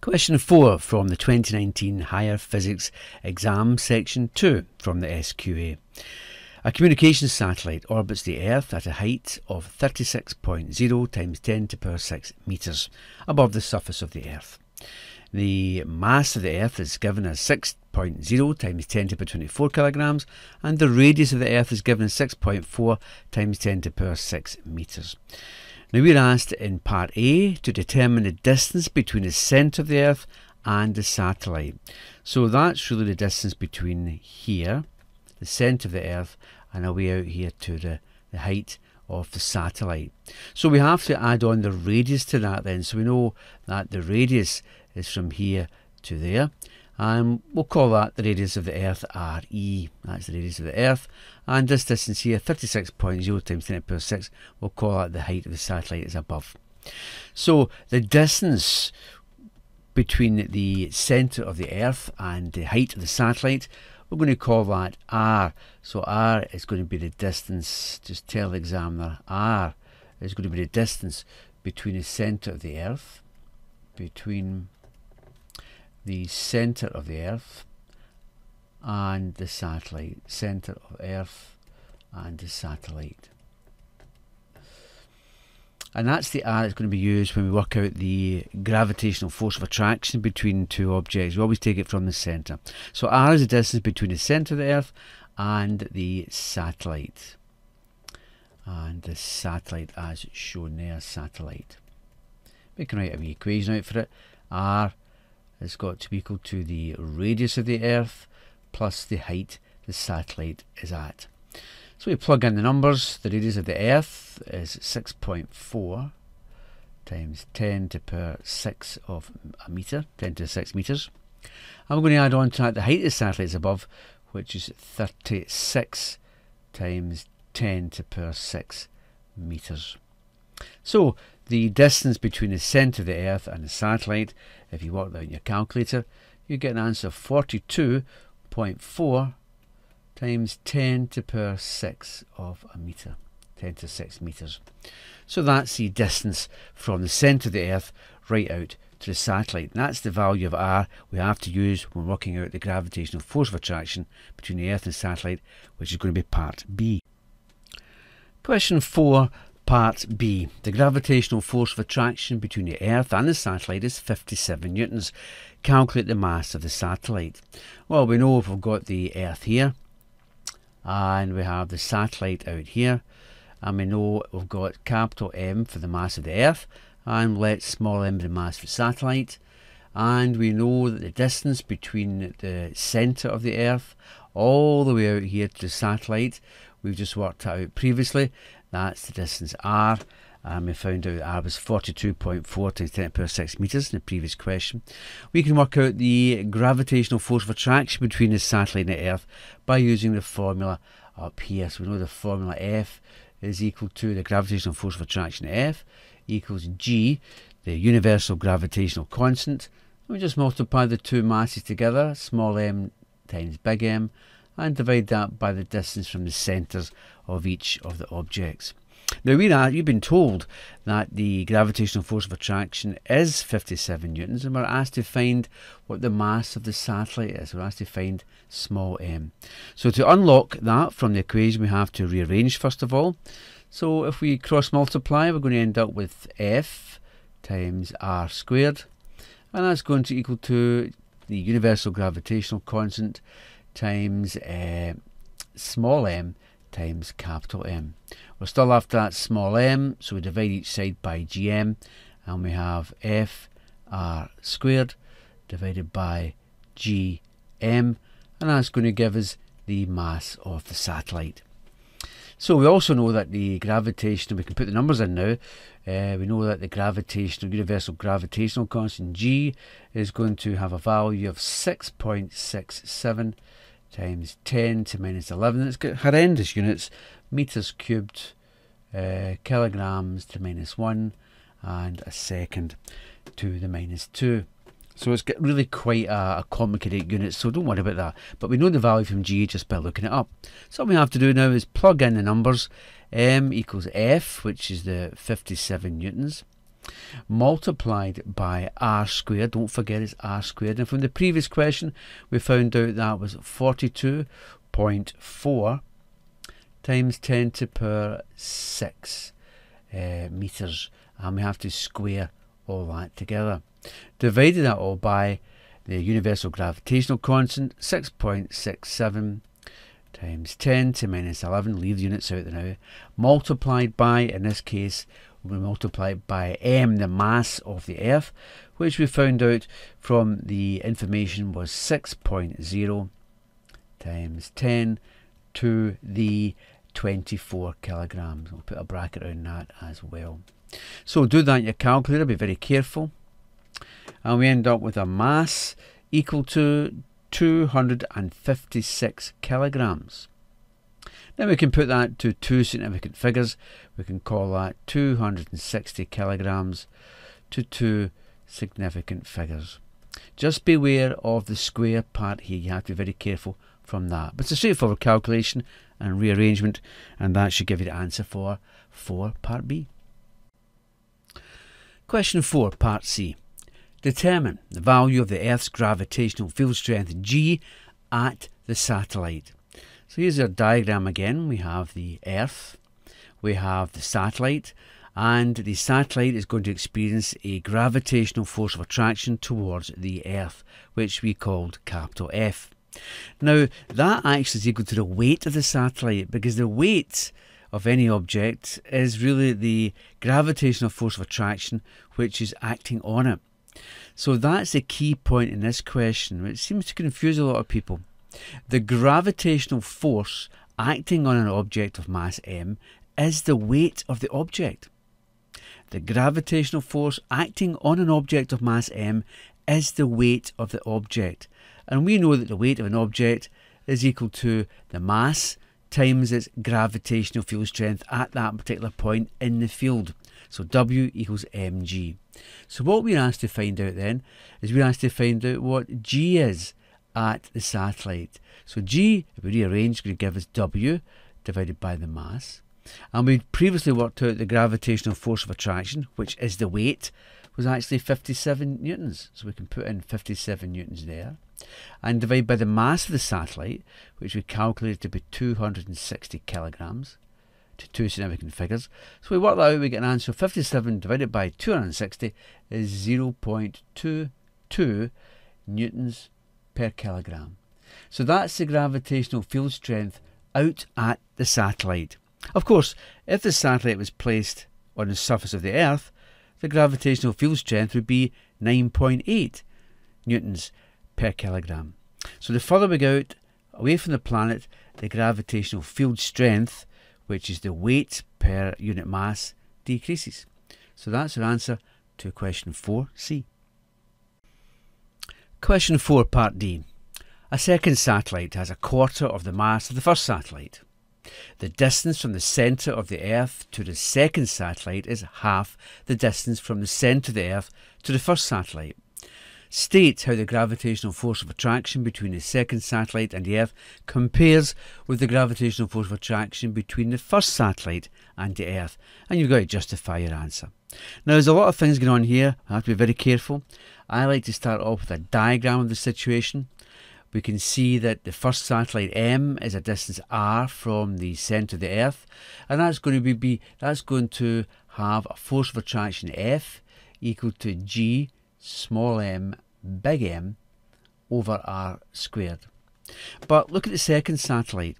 Question 4 from the 2019 Higher Physics Exam Section 2 from the SQA. A communications satellite orbits the Earth at a height of 36.0 times 10 to the power 6 metres above the surface of the Earth. The mass of the Earth is given as 6.0 times 10 to the power 24 kilograms, and the radius of the Earth is given as 6.4 times 10 to the power 6 metres. Now we're asked in part A to determine the distance between the centre of the Earth and the satellite. So that's really the distance between here, the centre of the Earth, and away out here to the, the height of the satellite. So we have to add on the radius to that then. So we know that the radius is from here to there and we'll call that the radius of the Earth RE. That's the radius of the Earth. And this distance here, 36.0 times 10 to the power 6, we'll call that the height of the satellite is above. So the distance between the centre of the Earth and the height of the satellite, we're going to call that R. So R is going to be the distance, just tell the examiner, R is going to be the distance between the centre of the Earth, between the centre of the Earth and the satellite, centre of Earth and the satellite. And that's the R that's going to be used when we work out the gravitational force of attraction between two objects. We always take it from the centre. So R is the distance between the centre of the Earth and the satellite. And the satellite as shown there, satellite. We can write a wee equation out for it. R has got to be equal to the radius of the Earth plus the height the satellite is at. So we plug in the numbers. The radius of the Earth is 6.4 times 10 to the power 6 of a metre, 10 to the 6 metres. And we're going to add on to that the height of the satellite is above, which is 36 times 10 to the power 6 metres. So the distance between the centre of the Earth and the satellite, if you work that in your calculator, you get an answer of 42.4 times 10 to the power 6 of a metre, 10 to 6 metres. So that's the distance from the centre of the Earth right out to the satellite. And that's the value of R we have to use when working out the gravitational force of attraction between the Earth and satellite, which is going to be part B. Question 4 Part B. The gravitational force of attraction between the Earth and the satellite is 57 newtons. Calculate the mass of the satellite. Well, we know we've got the Earth here, and we have the satellite out here, and we know we've got capital M for the mass of the Earth, and let small m be the mass of the satellite. And we know that the distance between the centre of the Earth all the way out here to the satellite, we've just worked out previously, that's the distance r. And we found out r was 42.4 times 10 per 6 metres in the previous question. We can work out the gravitational force of attraction between the satellite and the Earth by using the formula up here. So we know the formula F is equal to the gravitational force of attraction F equals G, the universal gravitational constant. We just multiply the two masses together, small m times big M, and divide that by the distance from the centres of each of the objects. Now we are, you've been told that the gravitational force of attraction is 57 newtons and we're asked to find what the mass of the satellite is. We're asked to find small m. So to unlock that from the equation we have to rearrange first of all. So if we cross multiply we're going to end up with f times r squared and that's going to equal to the universal gravitational constant times uh, small m times capital M. We're still after that small m, so we divide each side by gm, and we have f r squared divided by gm, and that's going to give us the mass of the satellite. So we also know that the gravitational, we can put the numbers in now, uh, we know that the gravitational, universal gravitational constant g is going to have a value of 6.67 times 10 to minus 11. It's got horrendous units, meters cubed, uh, kilograms to minus 1, and a second to the minus 2. So it's got really quite a, a, complicated unit, so don't worry about that. But we know the value from G just by looking it up. So what we have to do now is plug in the numbers. M equals F, which is the 57 newtons. Multiplied by r squared. Don't forget it's r squared. And from the previous question, we found out that was 42.4 times 10 to the power 6 uh, meters. And we have to square all that together. Divided that all by the universal gravitational constant, 6.67 times 10 to minus 11, leave the units out there now, multiplied by, in this case, we multiply by m, the mass of the Earth, which we found out from the information was 6.0 times 10 to the 24 kilograms. I'll put a bracket around that as well. So do that in your calculator, be very careful. And we end up with a mass equal to 256 kilograms. Then we can put that to two significant figures. We can call that 260 kilograms to two significant figures. Just beware of the square part here. You have to be very careful from that. But it's a straightforward calculation and rearrangement, and that should give you the answer for 4 part B. Question 4 part C. Determine the value of the Earth's gravitational field strength G at the satellite. So here's our diagram again. We have the Earth, we have the satellite, and the satellite is going to experience a gravitational force of attraction towards the Earth, which we called capital F. Now, that actually is equal to the weight of the satellite because the weight of any object is really the gravitational force of attraction which is acting on it. So that's the key point in this question, which seems to confuse a lot of people. The gravitational force acting on an object of mass m is the weight of the object. The gravitational force acting on an object of mass m is the weight of the object. And we know that the weight of an object is equal to the mass times its gravitational field strength at that particular point in the field. So W equals mg. So what we're asked to find out then is we're asked to find out what g is at the satellite. So g, if we rearrange, going to give us W divided by the mass. And we previously worked out the gravitational force of attraction, which is the weight, was actually 57 newtons. So we can put in 57 newtons there. And divide by the mass of the satellite, which we calculated to be 260 kilograms to two significant figures. So we work that out, we get an answer 57 divided by 260 is 0.22 newtons per kilogram. So that's the gravitational field strength out at the satellite. Of course, if the satellite was placed on the surface of the Earth, the gravitational field strength would be 9.8 newtons per kilogram. So the further we go out away from the planet, the gravitational field strength which is the weight per unit mass, decreases. So that's our answer to question 4C. Question 4, part D. A second satellite has a quarter of the mass of the first satellite. The distance from the centre of the Earth to the second satellite is half the distance from the centre of the Earth to the first satellite state how the gravitational force of attraction between the second satellite and the Earth compares with the gravitational force of attraction between the first satellite and the Earth. And you've got to justify your answer. Now, there's a lot of things going on here. I have to be very careful. I like to start off with a diagram of the situation. We can see that the first satellite M is a distance r from the centre of the Earth, and that's going to be, be that's going to have a force of attraction F equal to g small m big M over r squared. But look at the second satellite.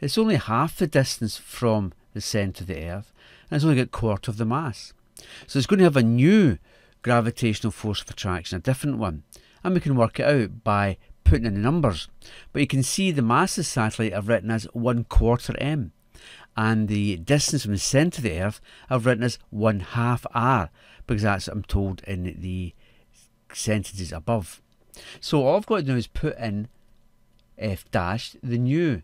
It's only half the distance from the centre of the Earth and it's only got a quarter of the mass. So it's going to have a new gravitational force of attraction, a different one. And we can work it out by putting in the numbers. But you can see the mass of the satellite I've written as 1 quarter m. And the distance from the centre of the Earth I've written as 1 half r, because that's what I'm told in the sentences above. So all I've got to do is put in F dash, the new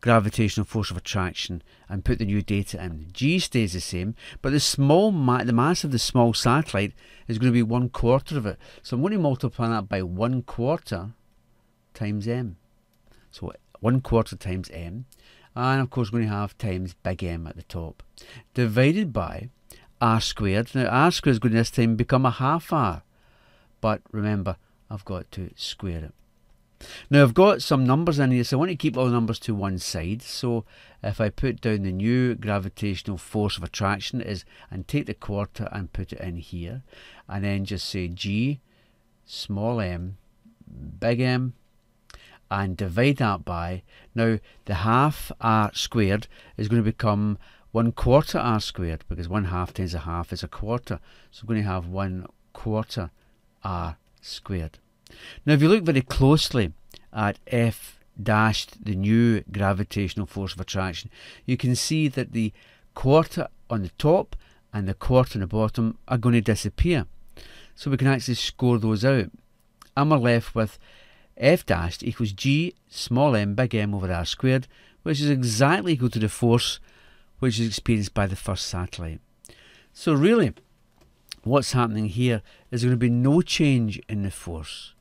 gravitational force of attraction, and put the new data in. G stays the same, but the small ma the mass of the small satellite is going to be one quarter of it. So I'm going to multiply that by one quarter times m. So one quarter times m, and of course we're going to have times big M at the top, divided by r squared. Now r squared is going to this time become a half r. But remember, I've got to square it. Now I've got some numbers in here, so I want to keep all the numbers to one side. So if I put down the new gravitational force of attraction is and take the quarter and put it in here, and then just say G, small m, big M, and divide that by, now the half r squared is going to become 1 quarter r squared, because 1 half times a half is a quarter. So I'm going to have 1 quarter r squared. Now if you look very closely at F dashed, the new gravitational force of attraction, you can see that the quarter on the top and the quarter on the bottom are going to disappear. So we can actually score those out. And we're left with F dashed equals G small m big M over R squared, which is exactly equal to the force which is experienced by the first satellite. So really, what's happening here is going to be no change in the force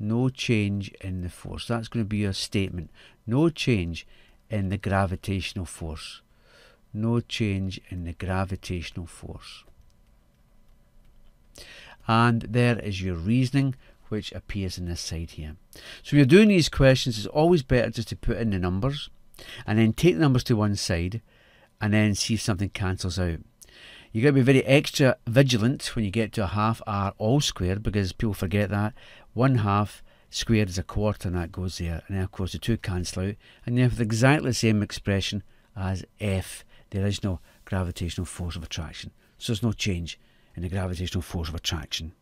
no change in the force. That's going to be your statement. No change in the gravitational force. No change in the gravitational force. And there is your reasoning which appears in this side here. So when you're doing these questions, it's always better just to put in the numbers and then take the numbers to one side and then see if something cancels out. You've got to be very extra vigilant when you get to a half r all squared because people forget that. One half squared is a quarter and that goes there. And then of course the two cancel out and you have exactly the same expression as F, the original gravitational force of attraction. So there's no change in the gravitational force of attraction.